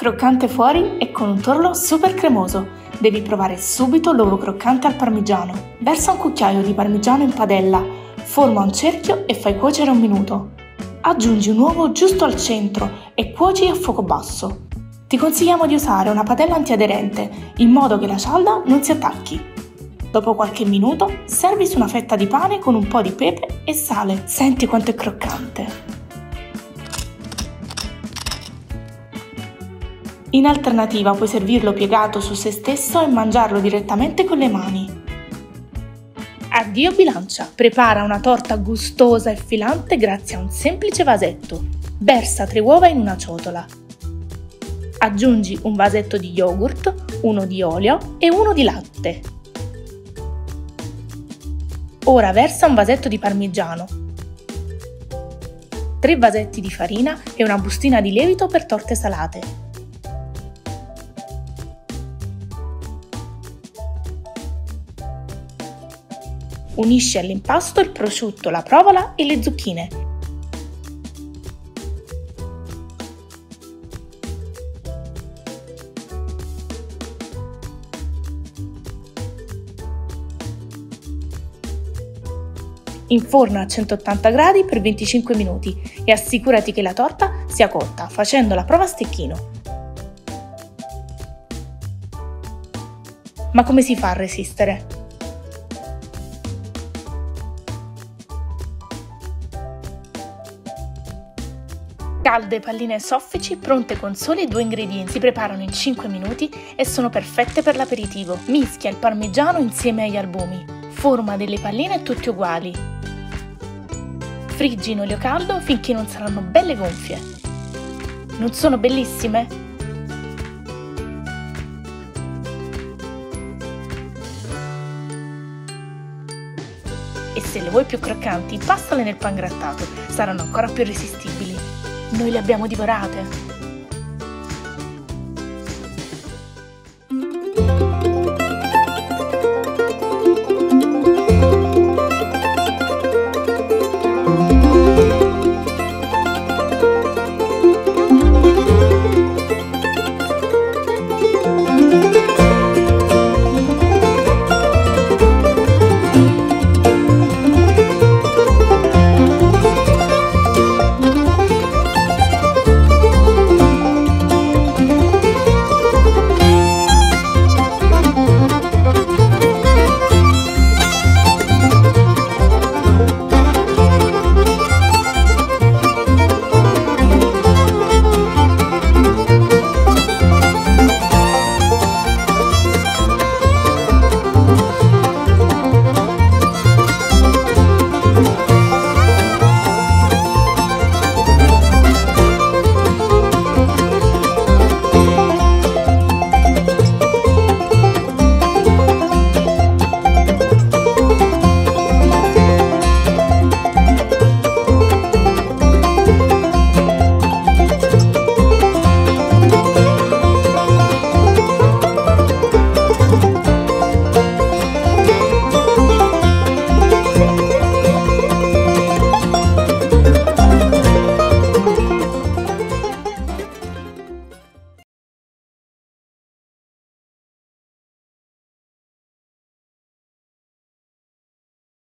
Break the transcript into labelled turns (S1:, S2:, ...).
S1: Croccante fuori e con un torlo super cremoso. Devi provare subito l'uovo croccante al parmigiano. Versa un cucchiaio di parmigiano in padella, forma un cerchio e fai cuocere un minuto. Aggiungi un uovo giusto al centro e cuoci a fuoco basso. Ti consigliamo di usare una padella antiaderente in modo che la cialda non si attacchi. Dopo qualche minuto servi su una fetta di pane con un po' di pepe e sale. Senti quanto è croccante! In alternativa puoi servirlo piegato su se stesso e mangiarlo direttamente con le mani. Addio bilancia! Prepara una torta gustosa e filante grazie a un semplice vasetto. Versa tre uova in una ciotola. Aggiungi un vasetto di yogurt, uno di olio e uno di latte. Ora versa un vasetto di parmigiano, tre vasetti di farina e una bustina di lievito per torte salate. Unisci all'impasto il prosciutto, la provola e le zucchine. Inforna a 180 gradi per 25 minuti e assicurati che la torta sia cotta facendo la prova a stecchino. Ma come si fa a resistere? Calde palline soffici pronte con soli due ingredienti. Si preparano in 5 minuti e sono perfette per l'aperitivo. Mischia il parmigiano insieme agli albumi. Forma delle palline tutte uguali. Friggi in olio caldo finché non saranno belle gonfie. Non sono bellissime? E se le vuoi più croccanti, passale nel pan grattato, saranno ancora più irresistibili. Noi le abbiamo divorate.